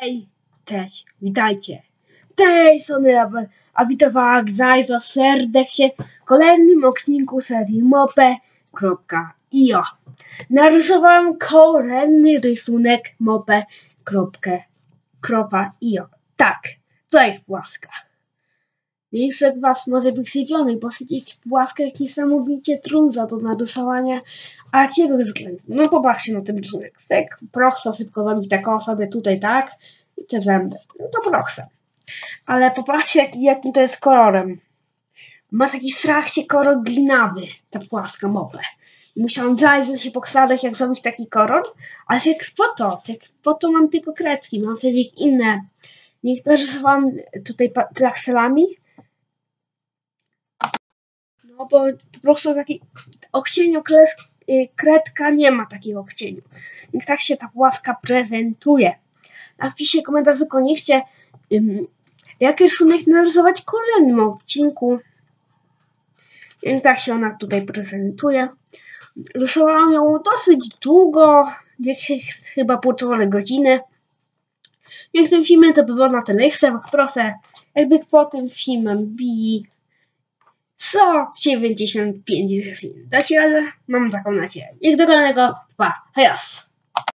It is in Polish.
Hej, cześć, witajcie. Tej strony Abel, a witam was bardzo serdecznie w kolejnym odcinku serii mope.io. Narysowałem kolejny rysunek mope.io. Tak, to jest płaska. Miejsce was może być zdziwiony, bo stwierdzić płaskę jak niesamowicie trudna do narysowania. A jakiego względu? No popatrzcie na ten rysunek. Tak prosto, szybko zrobić taką sobie tutaj, tak? I te zęby. No to proste. Ale popatrzcie jak, jakim to jest kolorem. Ma taki strasznie kolor glinawy, ta płaska mopę. Musiałam zajrzeć się po kształtach, jak zrobić taki kolor, ale jak po to, jak po to mam tylko kredki, mam też inne. Nie narysowałam tutaj pastelami, no bo po prostu taki ochcieniu kres, y, kredka nie ma takiego ochcieniu. Niech tak się ta płaska prezentuje. Napiszcie komentarzu koniecznie, um, jaki rysunek narysować w kolejnym odcinku. I tak się ona tutaj prezentuje. Rysowałam ją dosyć długo, gdzieś chyba półtorej godziny. Jak tym filmem to by było na tyle. Chcę proszę, jakby po tym filmem bili co 95 Dacie radę? Mam taką nadzieję. Niech do kolejnego. Pa. Hejos.